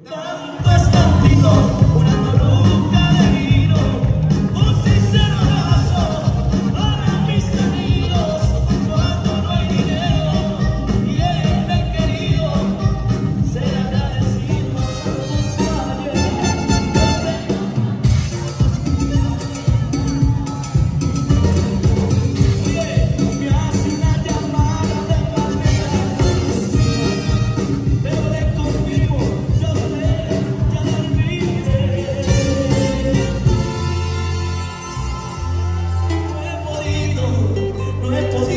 Tanto es honestos